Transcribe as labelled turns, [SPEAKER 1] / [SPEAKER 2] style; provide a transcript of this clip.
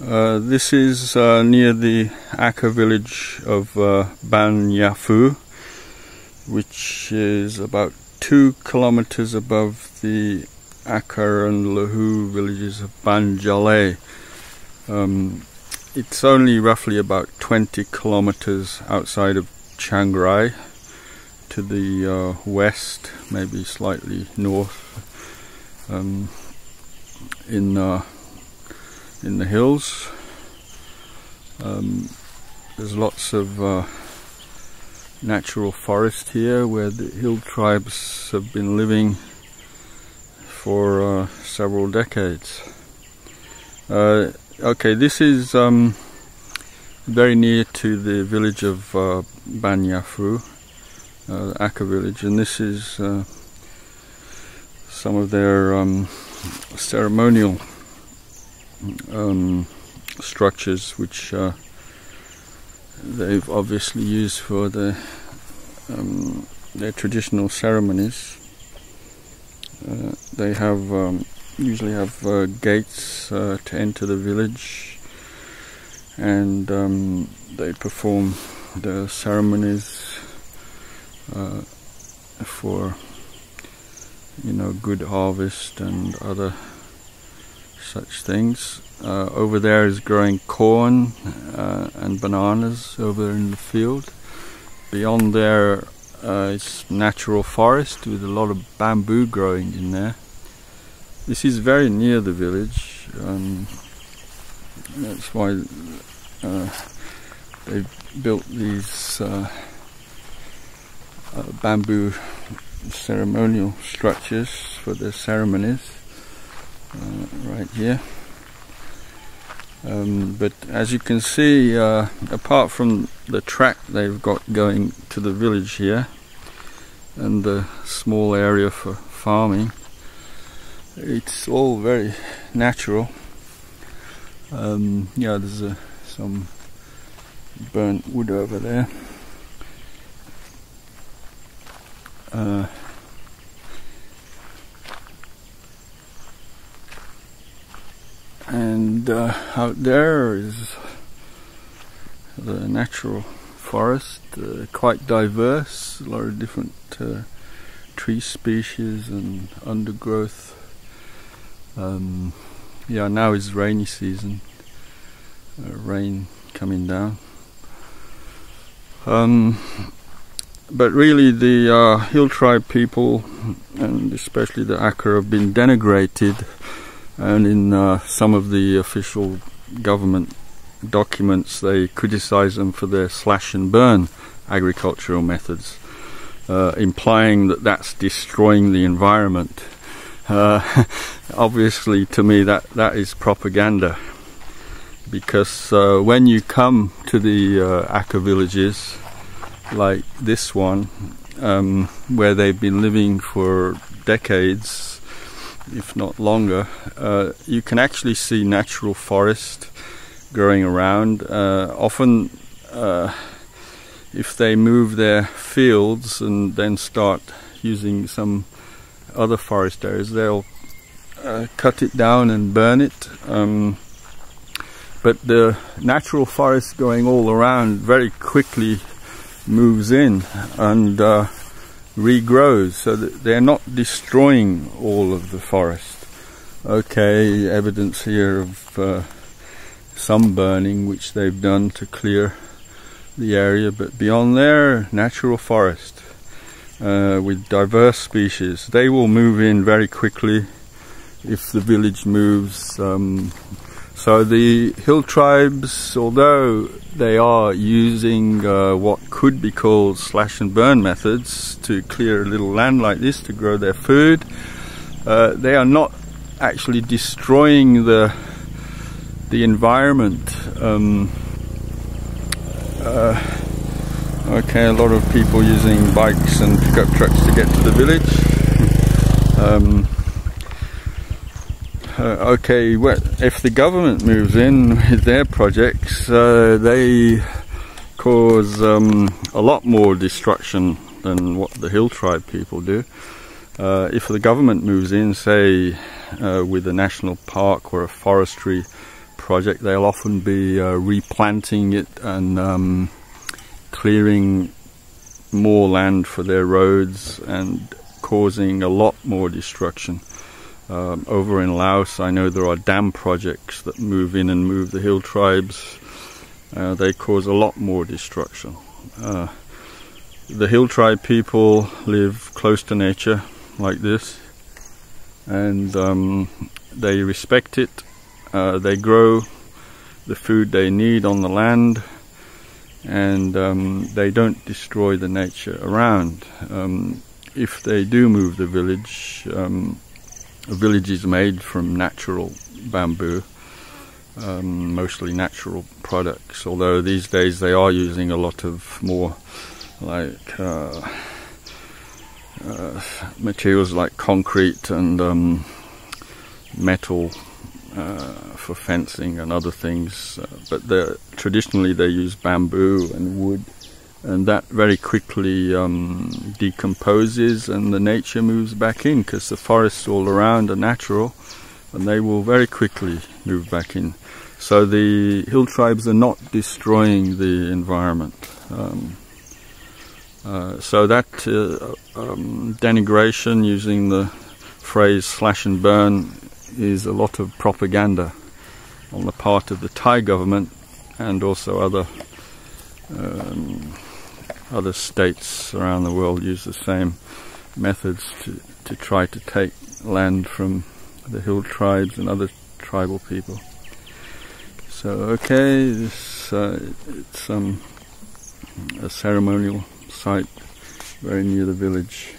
[SPEAKER 1] Uh, this is uh, near the Akha village of uh, Ban Yafu, which is about two kilometers above the Akha and Lahu villages of Ban Jaleh. Um, it's only roughly about 20 kilometers outside of Chiang Rai to the uh, west, maybe slightly north, um, in uh, in the hills. Um, there's lots of uh, natural forest here where the hill tribes have been living for uh, several decades. Uh, okay, this is um, very near to the village of uh, Banyafu, uh, village, and this is uh, some of their um, ceremonial um, structures which uh, they've obviously used for the um, their traditional ceremonies. Uh, they have um, usually have uh, gates uh, to enter the village, and um, they perform the ceremonies uh, for you know good harvest and other such things. Uh, over there is growing corn uh, and bananas over in the field. Beyond there uh, is natural forest with a lot of bamboo growing in there. This is very near the village. Um, that's why uh, they built these uh, uh, bamboo ceremonial structures for their ceremonies uh, right here. Um, but as you can see, uh, apart from the track they've got going to the village here and the small area for farming, it's all very natural. Um, yeah, there's uh, some burnt wood over there. Uh, out there is the natural forest, uh, quite diverse, a lot of different uh, tree species and undergrowth. Um, yeah, now is rainy season, uh, rain coming down. Um, but really, the uh, hill tribe people, and especially the Akha, have been denigrated and in uh, some of the official government documents they criticize them for their slash and burn agricultural methods, uh, implying that that's destroying the environment. Uh, obviously, to me, that, that is propaganda because uh, when you come to the uh, Akha villages, like this one, um, where they've been living for decades if not longer, uh, you can actually see natural forest growing around. Uh, often, uh, if they move their fields and then start using some other forest areas, they'll uh, cut it down and burn it. Um, but the natural forest going all around very quickly moves in and uh, regrows so that they're not destroying all of the forest. Okay, evidence here of uh, some burning which they've done to clear the area, but beyond there, natural forest uh, with diverse species. They will move in very quickly if the village moves. Um, so the hill tribes, although they are using uh, what could be called slash and burn methods to clear a little land like this to grow their food. Uh, they are not actually destroying the the environment. Um, uh, okay, a lot of people using bikes and pickup trucks to get to the village. Um, uh, okay, if the government moves in with their projects, uh, they cause um, a lot more destruction than what the hill tribe people do. Uh, if the government moves in, say, uh, with a national park or a forestry project. They'll often be uh, replanting it and um, clearing more land for their roads and causing a lot more destruction. Um, over in Laos, I know there are dam projects that move in and move the hill tribes. Uh, they cause a lot more destruction. Uh, the hill tribe people live close to nature like this and um, they respect it. Uh, they grow the food they need on the land and um, they don't destroy the nature around. Um, if they do move the village, a village is made from natural bamboo, um, mostly natural products, although these days they are using a lot of more like uh, uh, materials like concrete and um, metal uh, for fencing and other things. Uh, but traditionally they use bamboo and wood and that very quickly um, decomposes and the nature moves back in because the forests all around are natural and they will very quickly move back in. So the hill tribes are not destroying the environment. Um, uh, so that uh, um, denigration using the phrase slash and burn is a lot of propaganda on the part of the Thai government and also other um, other states around the world use the same methods to, to try to take land from the hill tribes and other tribal people. So okay, this uh, it's um, a ceremonial site very near the village.